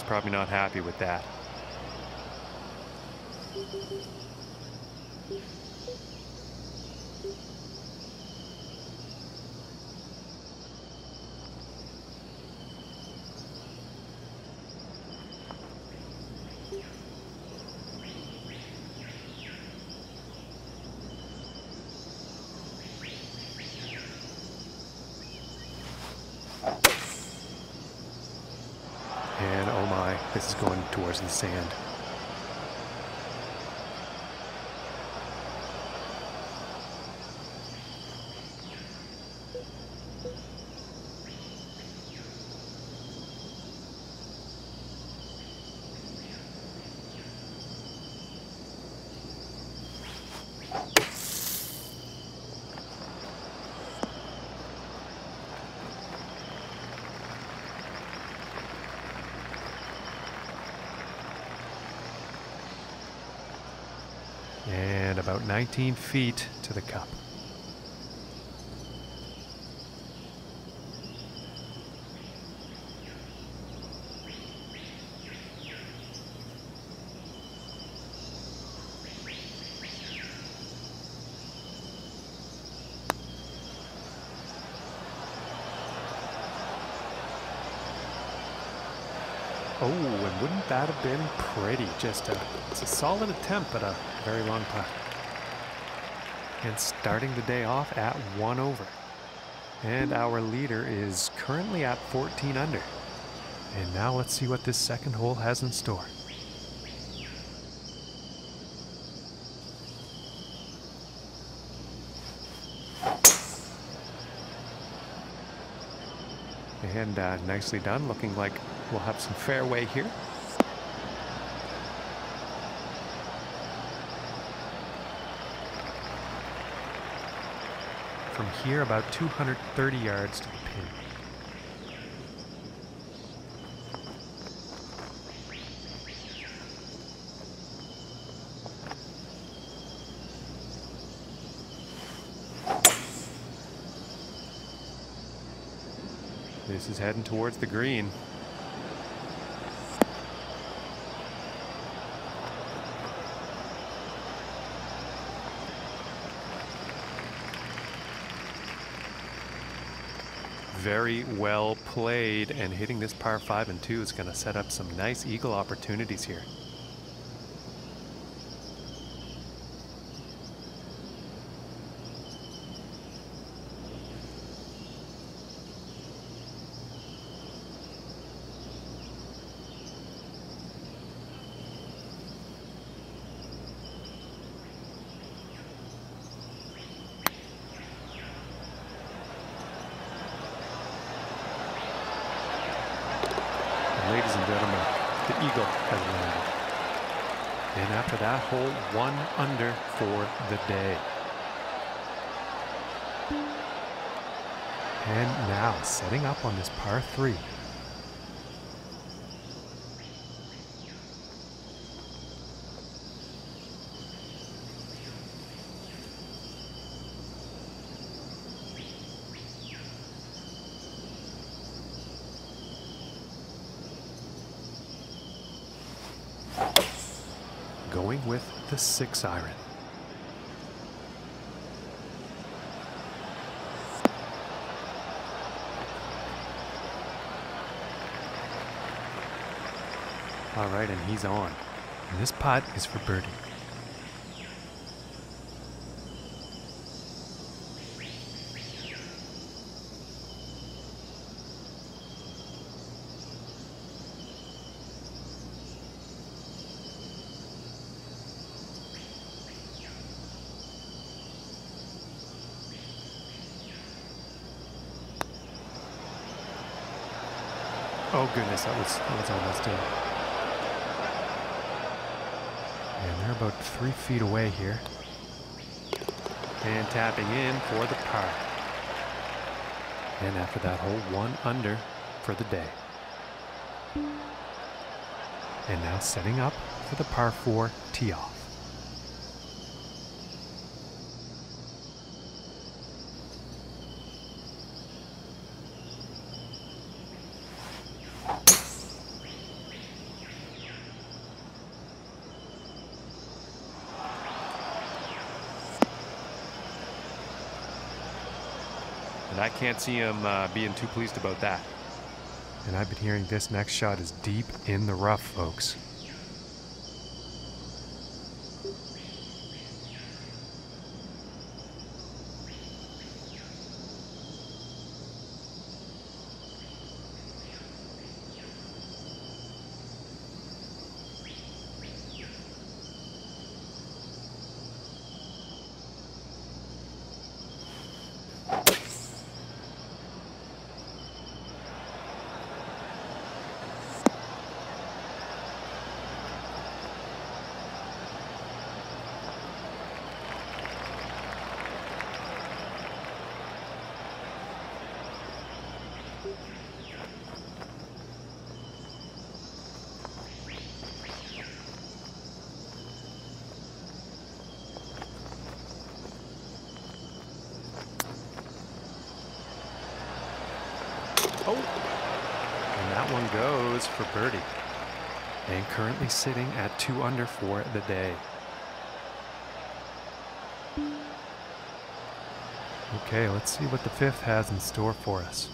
he's probably not happy with that. And oh my, this is going towards the sand. And about 19 feet to the cup. Oh, and wouldn't that have been pretty? Just a, it's a solid attempt, but a very long putt. And starting the day off at one over. And our leader is currently at 14 under. And now let's see what this second hole has in store. And uh, nicely done, looking like we'll have some fairway here. From here, about 230 yards to the pin. This is heading towards the green. Very well played, and hitting this par 5 and 2 is going to set up some nice eagle opportunities here. under for the day. And now setting up on this par 3 six iron. All right, and he's on. And this putt is for birdie. Oh goodness, that was that was almost in. And they're about three feet away here. And tapping in for the par. And after that hole, one under for the day. And now setting up for the par four tee off. I can't see him uh, being too pleased about that. And I've been hearing this next shot is deep in the rough, folks. Oh, and that one goes for birdie. And currently sitting at two under for the day. Okay, let's see what the fifth has in store for us.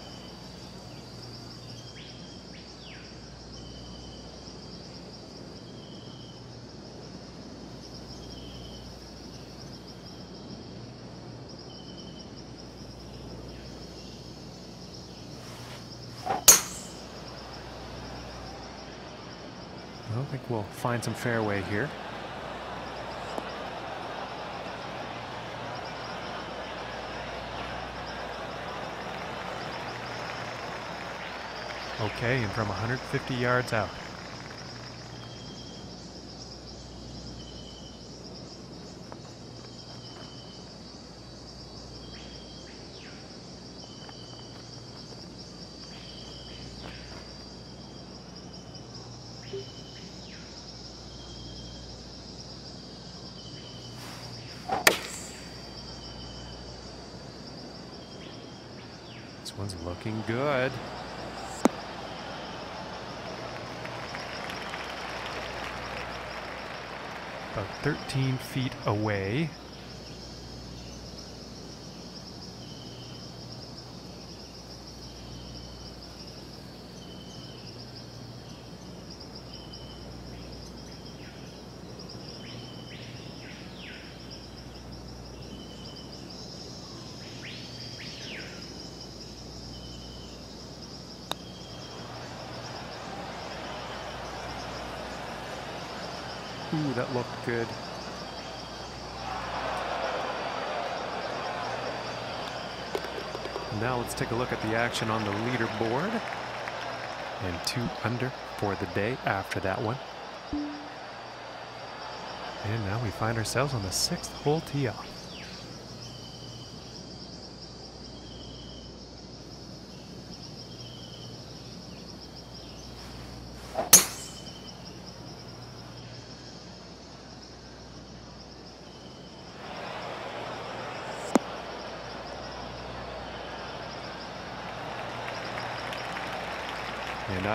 I think we'll find some fairway here. Okay, and from 150 yards out. 15 feet away. Ooh, that looked good. Now let's take a look at the action on the leaderboard. And two under for the day after that one. And now we find ourselves on the sixth hole tee off.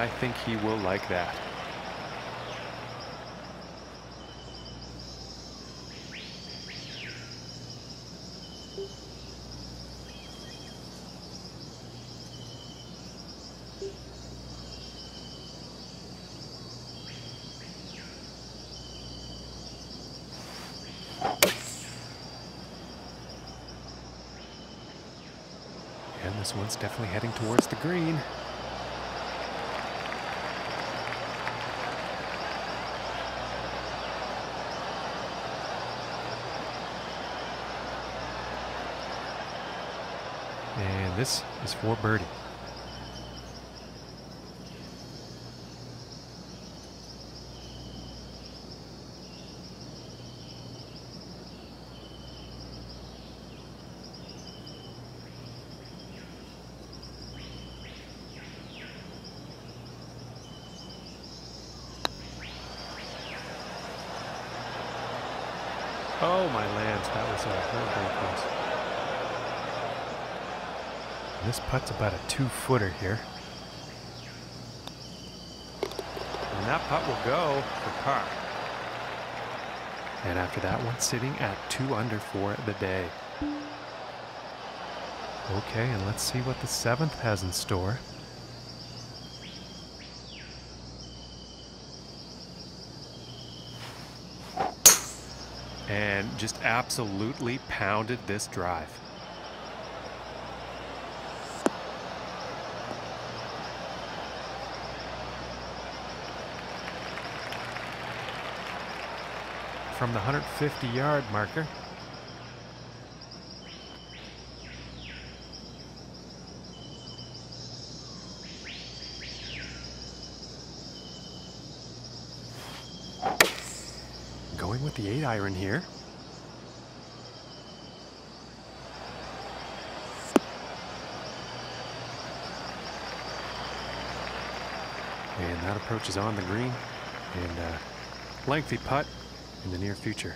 I think he will like that. And this one's definitely heading towards the green. And this is for birdie. Oh my lands, that was a very close. This putt's about a two footer here. And that putt will go for par. And after that one, sitting at two under for the day. Okay, and let's see what the seventh has in store. And just absolutely pounded this drive. From the 150 yard marker. Going with the 8 iron here. And that approach is on the green. And uh, lengthy putt in the near future.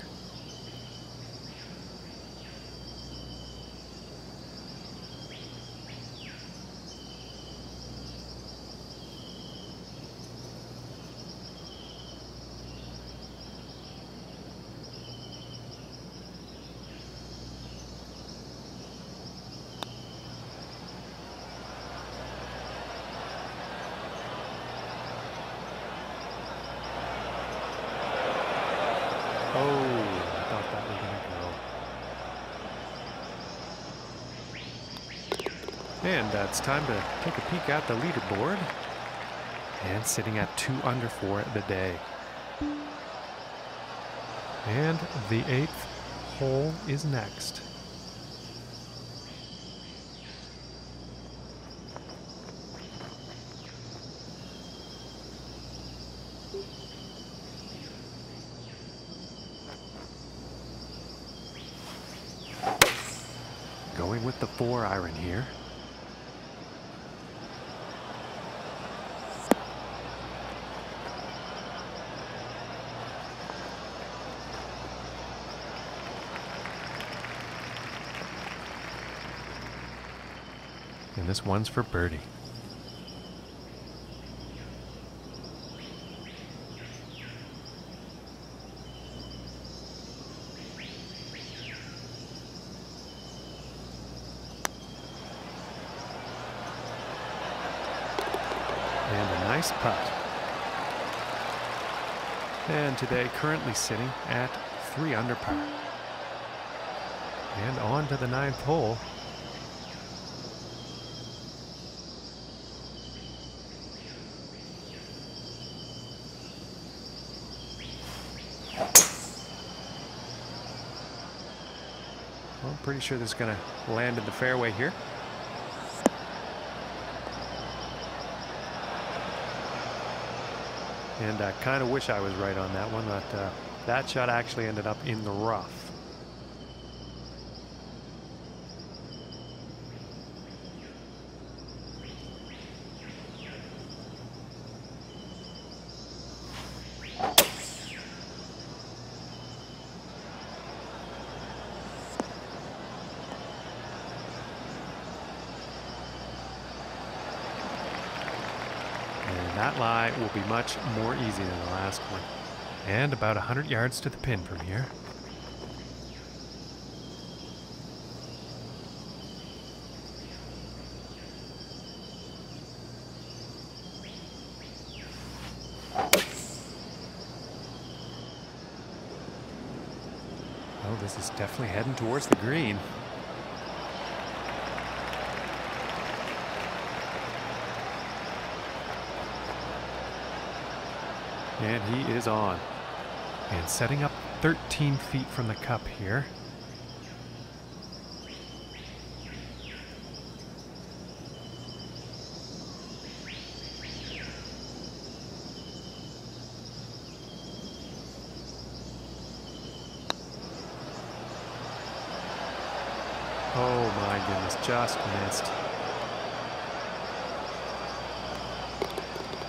Oh, I thought that was gonna go. And uh, it's time to take a peek at the leaderboard. And sitting at two under for the day. And the eighth hole is next. Going with the four iron here. And this one's for birdie. And a nice putt. And today currently sitting at three under par. And on to the ninth hole. Pretty sure this is going to land in the fairway here. And I kind of wish I was right on that one, but uh, that shot actually ended up in the rough. And that lie will be much more easy than the last one. And about 100 yards to the pin from here. Oh, this is definitely heading towards the green. And he is on. And setting up 13 feet from the cup here. Oh my goodness, just missed.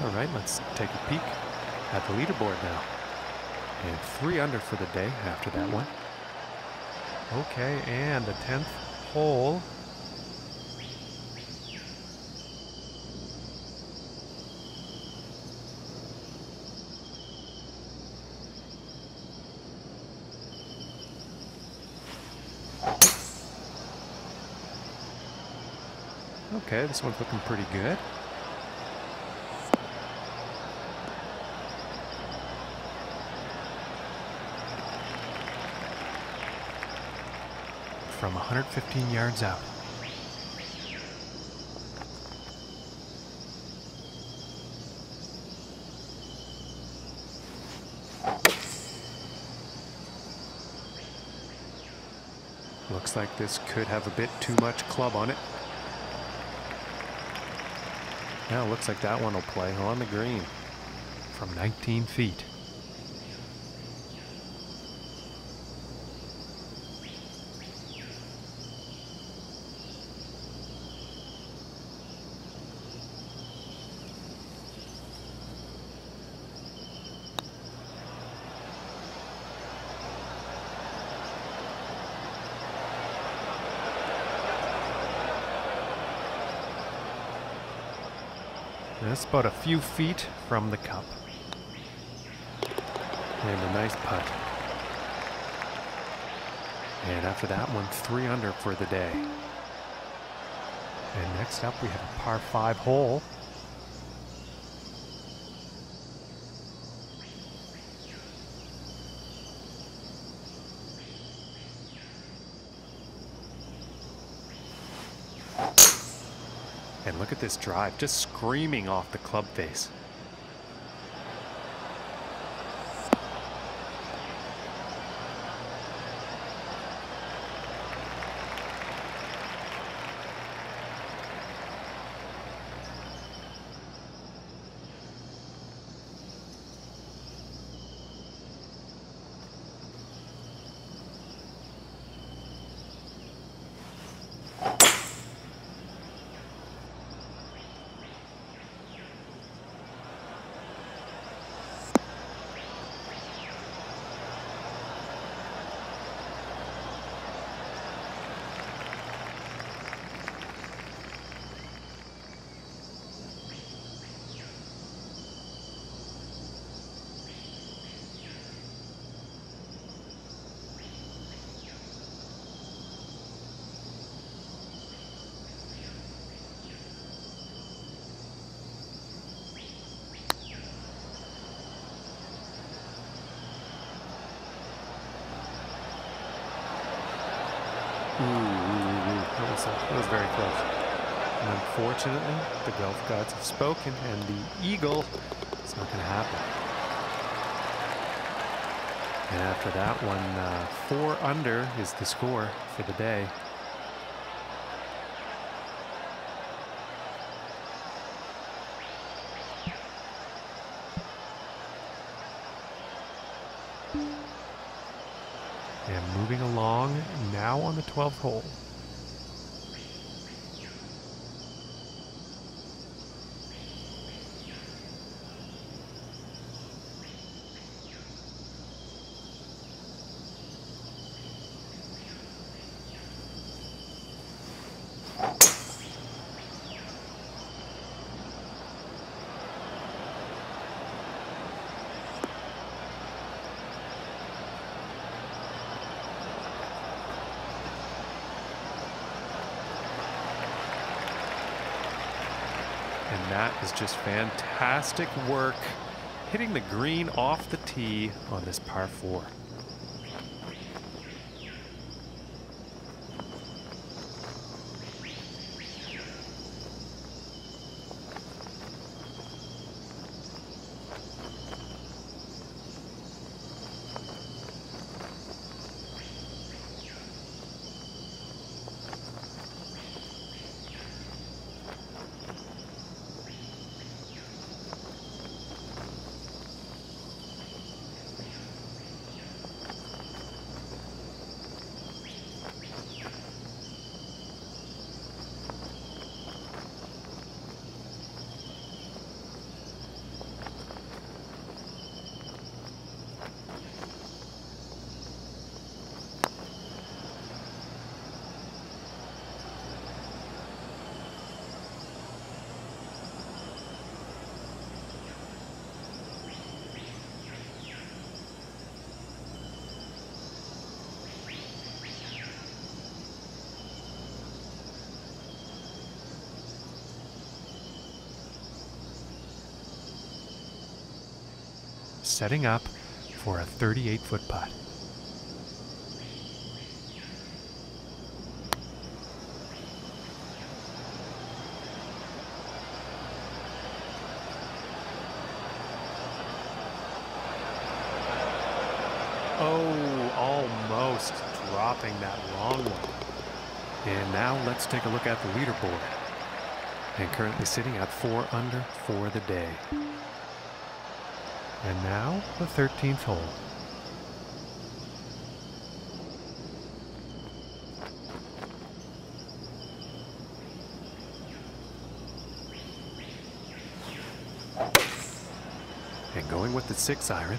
All right, let's take a peek at the leaderboard now. And three under for the day after that one. Okay, and the 10th hole. Okay, this one's looking pretty good. From 115 yards out. Looks like this could have a bit too much club on it. Now looks like that one will play on the green from 19 feet. About a few feet from the cup. And a nice putt. And after that one, three under for the day. And next up, we have a par five hole. Look at this drive, just screaming off the club face. Ooh, ooh, That, was, uh, that was very close. And unfortunately, the golf gods have spoken, and the eagle is not going to happen. And after that one, uh, four under is the score for the day. 12 hole. Is just fantastic work hitting the green off the tee on this par four. Setting up for a 38 foot putt. Oh, almost dropping that long one. And now let's take a look at the leaderboard. And currently sitting at four under for the day. And now the 13th hole. And going with the six iron.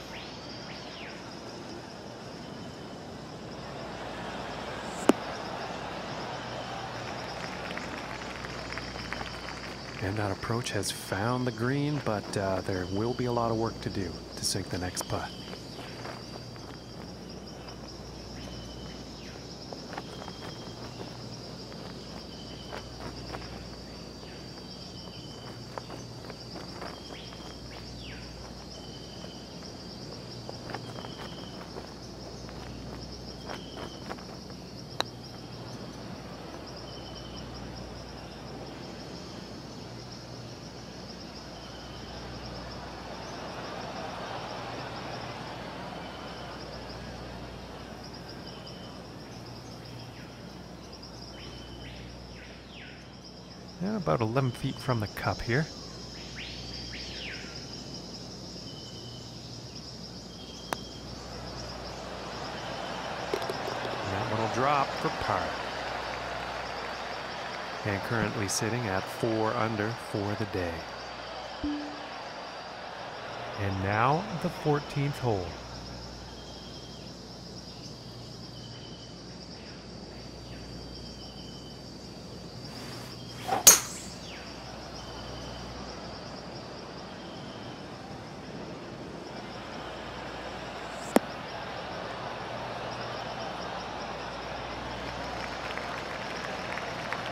That approach has found the green, but uh, there will be a lot of work to do to sink the next putt. About 11 feet from the cup here. And that one will drop for par. And currently sitting at four under for the day. And now the 14th hole.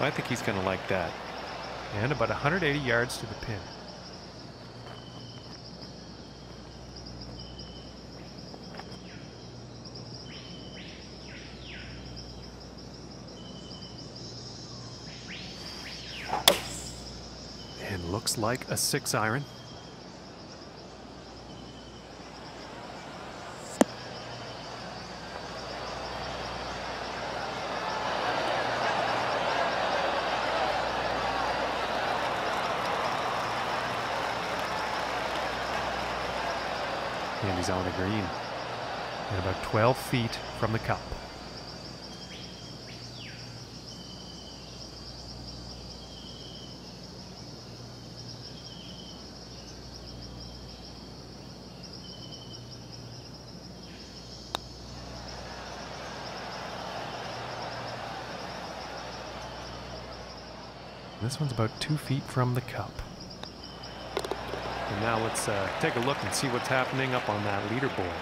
I think he's going to like that. And about 180 yards to the pin. And looks like a six iron. And he's on the green. And about 12 feet from the cup. This one's about two feet from the cup. And now let's uh, take a look and see what's happening up on that leaderboard.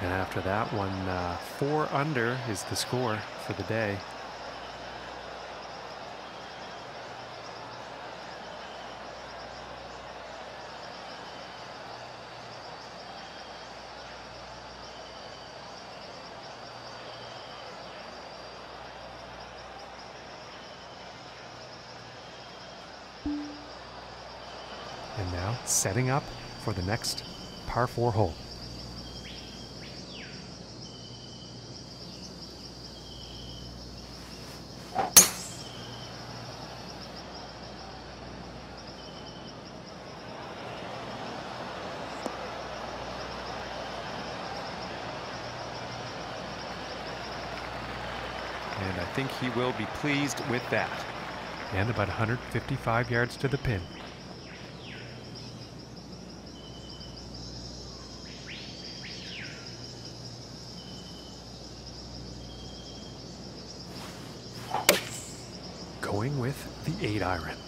And after that one, uh, four under is the score for the day. And now setting up for the next par 4 hole. And I think he will be pleased with that. And about 155 yards to the pin. Going with the 8 iron.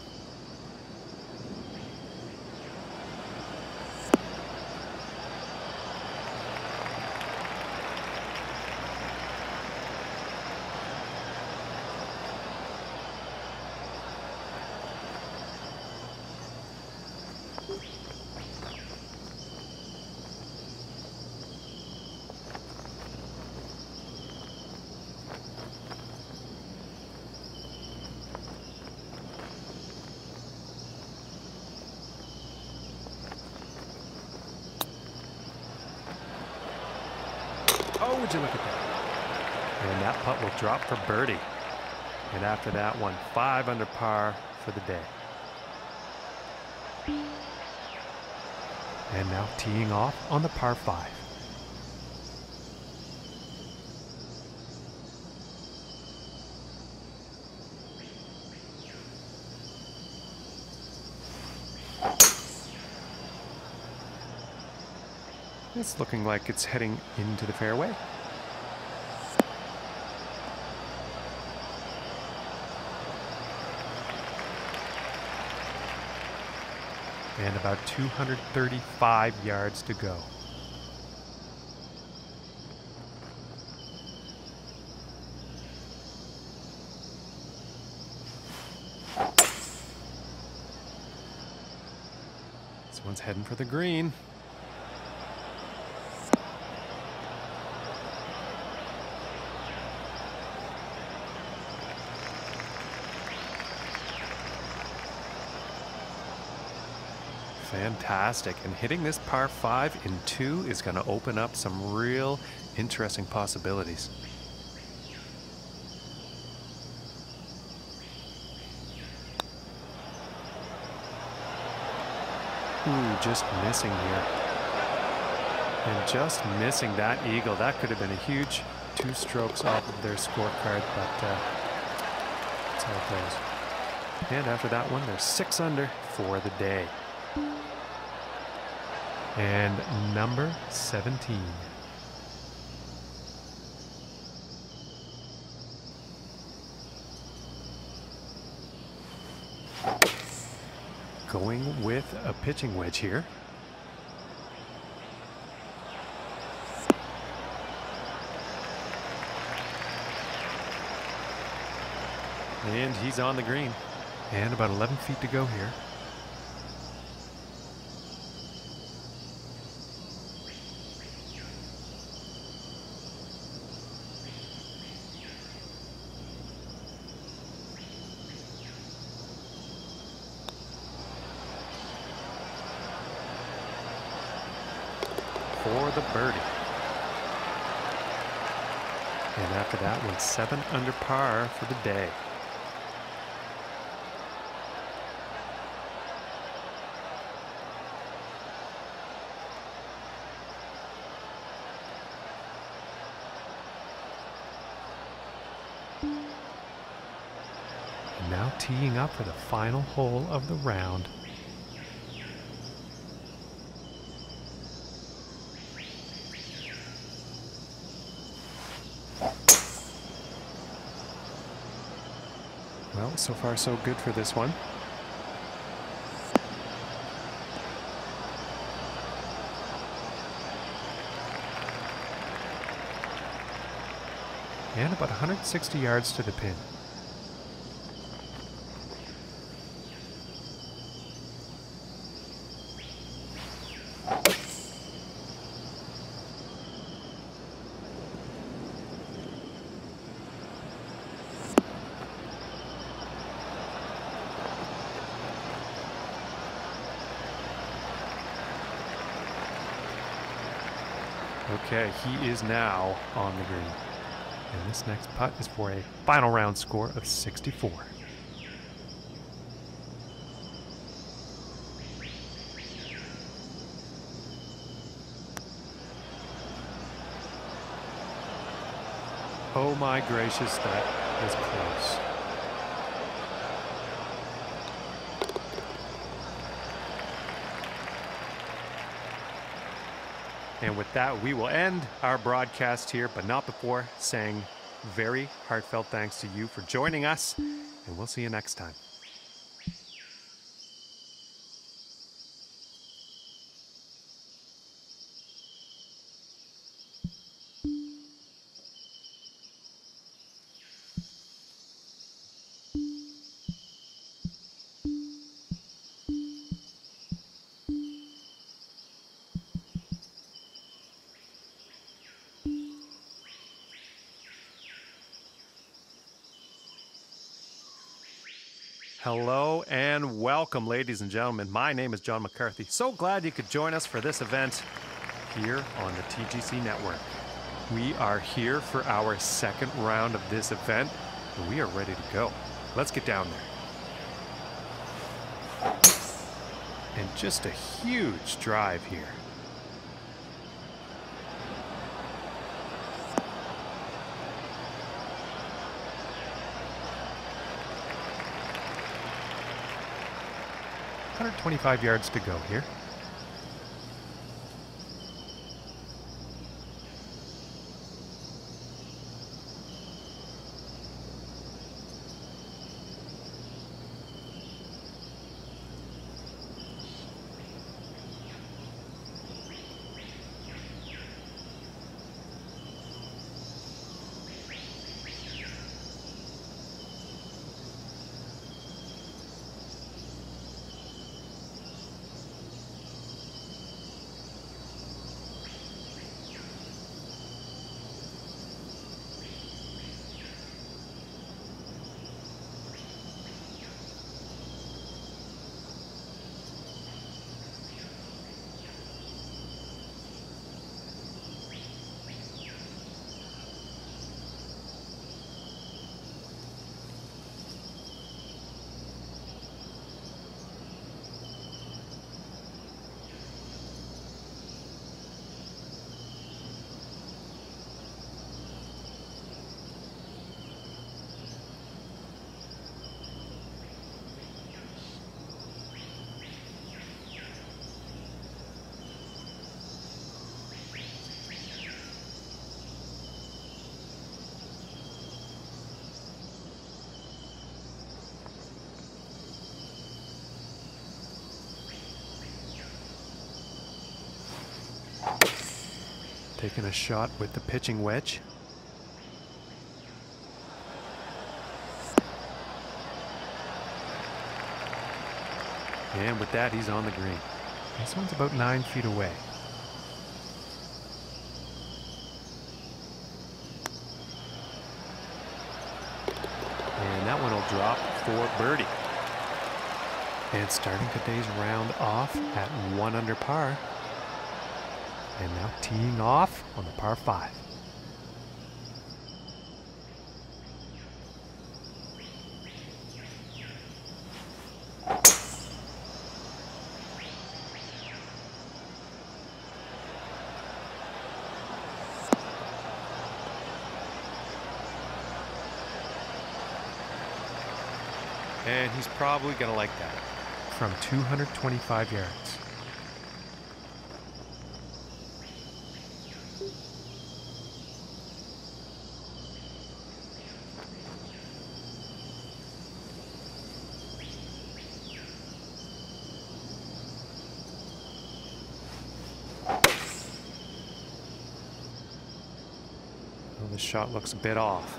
Would you look at that? And that putt will drop for birdie. And after that one, five under par for the day. And now teeing off on the par five. It's looking like it's heading into the fairway. And about 235 yards to go. This one's heading for the green. Fantastic. And hitting this par 5 in 2 is going to open up some real interesting possibilities. Ooh, just missing here. And just missing that eagle. That could have been a huge two strokes off of their scorecard, but uh, that's how it goes. And after that one, they're six under for the day. And number 17. Going with a pitching wedge here. And he's on the green. And about 11 feet to go here. for the birdie. And after that went seven under par for the day. Now teeing up for the final hole of the round. So far so good for this one. And about 160 yards to the pin. Okay, he is now on the green. And this next putt is for a final round score of 64. Oh my gracious, that is close. And with that, we will end our broadcast here, but not before saying very heartfelt thanks to you for joining us, and we'll see you next time. Hello and welcome, ladies and gentlemen. My name is John McCarthy. So glad you could join us for this event here on the TGC Network. We are here for our second round of this event, and we are ready to go. Let's get down there. And just a huge drive here. Hundred twenty-five yards to go here. Taking a shot with the pitching wedge. And with that, he's on the green. This one's about nine feet away. And that one will drop for birdie. And starting today's round off at one under par. And now teeing off on the par 5. And he's probably going to like that. From 225 yards. Shot looks a bit off.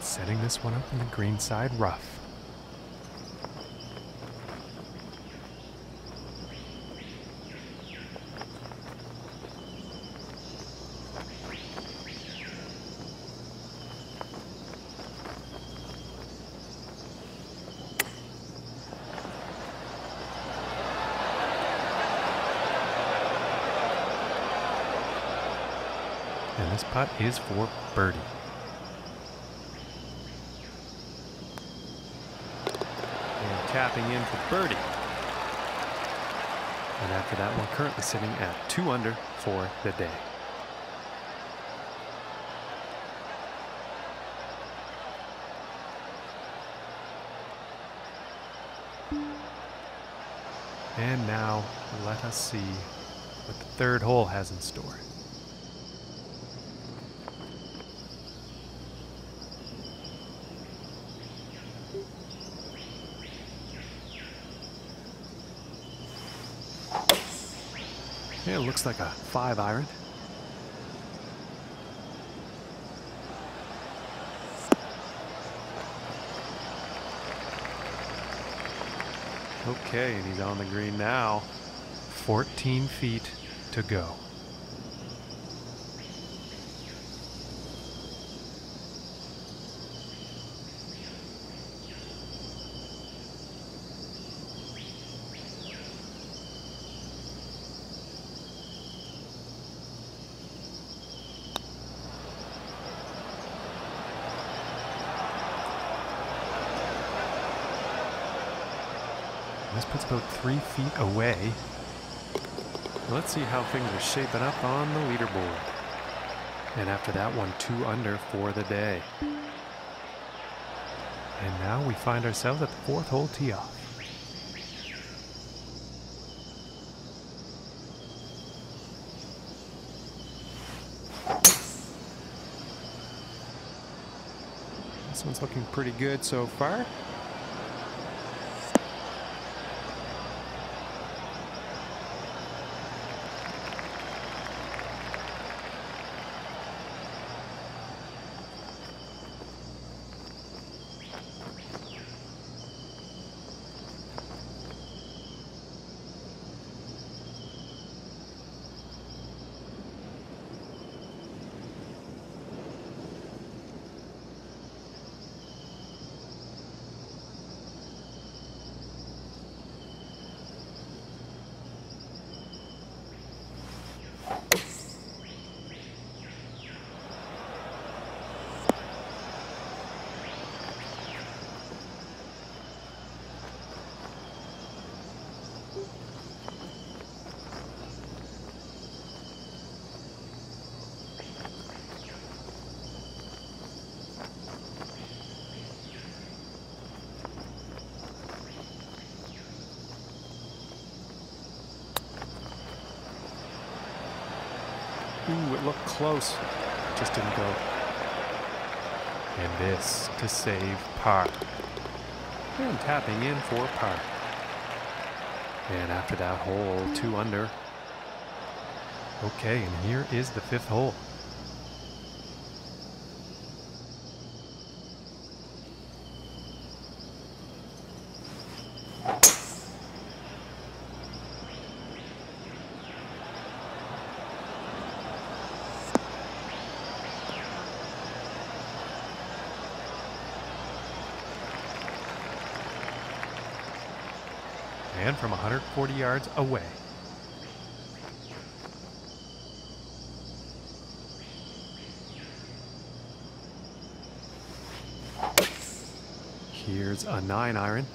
Setting this one up in the green side rough. And this putt is for birdie. And tapping in for birdie. And after that, we're currently sitting at two under for the day. And now let us see what the third hole has in store. It looks like a five iron. Okay, and he's on the green now. 14 feet to go. This puts about three feet away. Let's see how things are shaping up on the leaderboard. And after that one, two under for the day. And now we find ourselves at the fourth hole tee off. This one's looking pretty good so far. Ooh, it looked close. Just didn't go. And this to save par. And tapping in for par. And after that hole, two under. Okay, and here is the fifth hole. 40 yards away. Here's a 9 iron.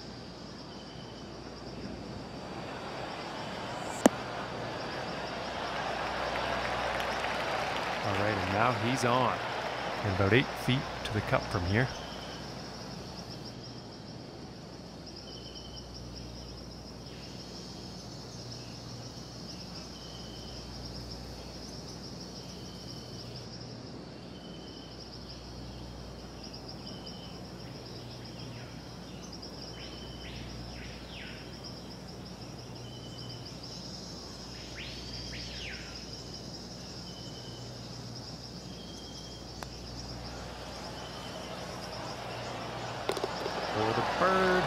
All right, and now he's on. And about 8 feet to the cup from here. Bird.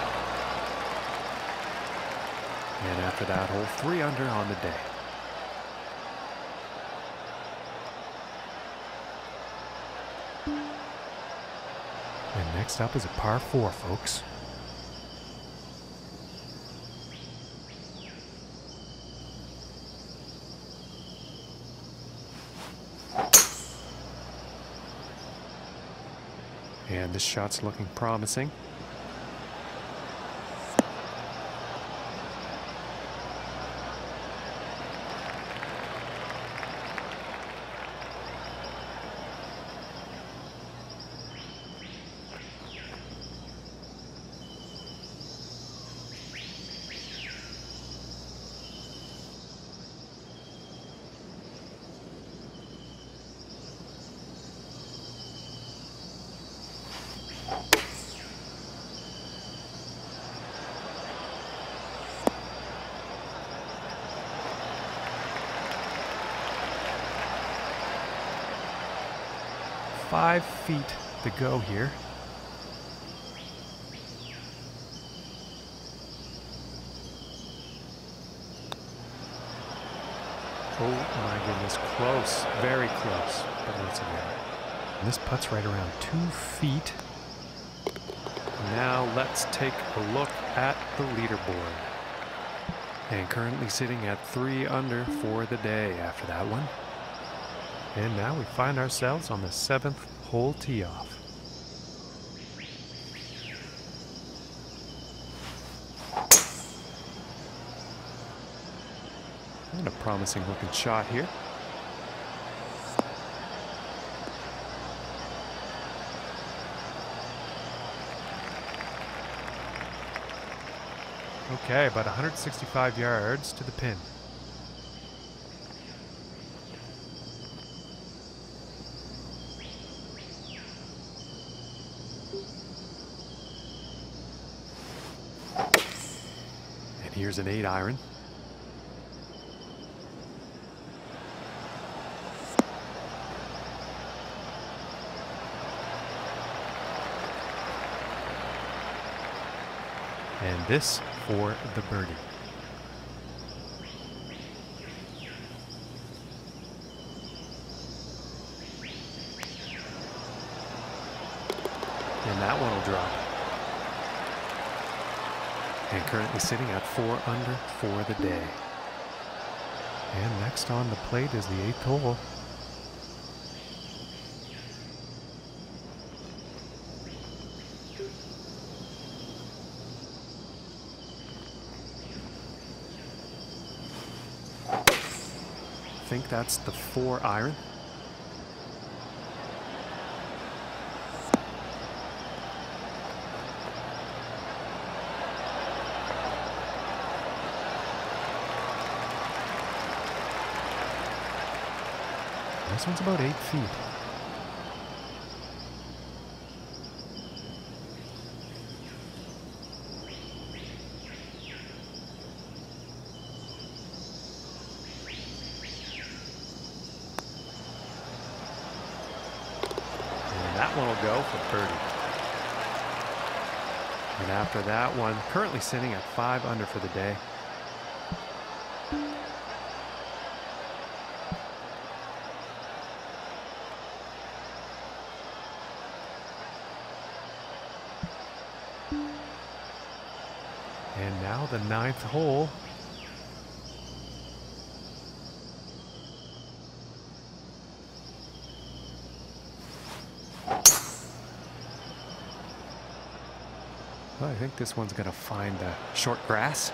And after that hole, three under on the day. And next up is a par four, folks. And this shot's looking promising. Five feet to go here. Oh my goodness, close, very close, but once again. And this putt's right around two feet. Now let's take a look at the leaderboard. And currently sitting at three under for the day after that one. And now we find ourselves on the seventh hole tee off. And a promising looking shot here. Okay, about 165 yards to the pin. And an 8 iron. And this for the birdie. And that one will drop. And currently sitting at four under for the day. And next on the plate is the eighth hole. I think that's the four iron. This one's about eight feet. That one will go for birdie. And after that one, currently sitting at five under for the day. The ninth hole. I think this one's going to find the short grass.